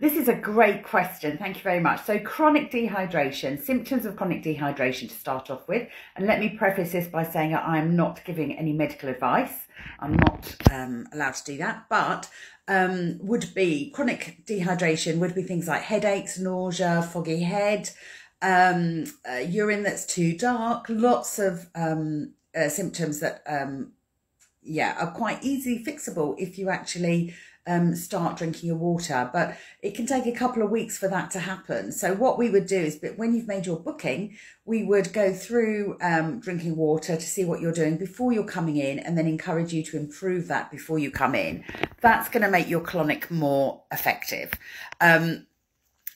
This is a great question. Thank you very much. So, chronic dehydration, symptoms of chronic dehydration to start off with. And let me preface this by saying I am not giving any medical advice. I'm not um, allowed to do that. But um, would be chronic dehydration, would be things like headaches, nausea, foggy head, um, uh, urine that's too dark, lots of um, uh, symptoms that, um, yeah, are quite easily fixable if you actually um, start drinking your water. But it can take a couple of weeks for that to happen. So what we would do is, but when you've made your booking, we would go through um, drinking water to see what you're doing before you're coming in, and then encourage you to improve that before you come in. That's going to make your colonic more effective. Um,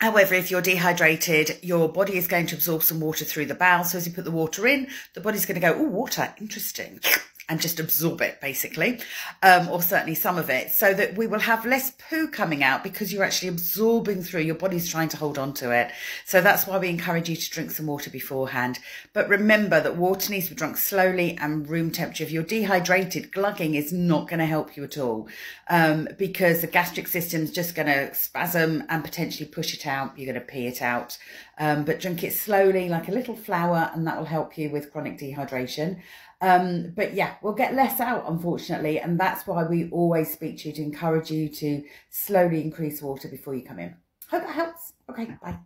However, if you're dehydrated, your body is going to absorb some water through the bowel. So as you put the water in, the body's going to go, oh, water, interesting and just absorb it basically, um, or certainly some of it, so that we will have less poo coming out because you're actually absorbing through, your body's trying to hold on to it. So that's why we encourage you to drink some water beforehand. But remember that water needs to be drunk slowly and room temperature. If you're dehydrated, glugging is not going to help you at all um, because the gastric system is just going to spasm and potentially push it out. You're going to pee it out. Um, but drink it slowly like a little flower and that will help you with chronic dehydration. Um, but we'll get less out, unfortunately. And that's why we always speak to you to encourage you to slowly increase water before you come in. Hope that helps. Okay, bye.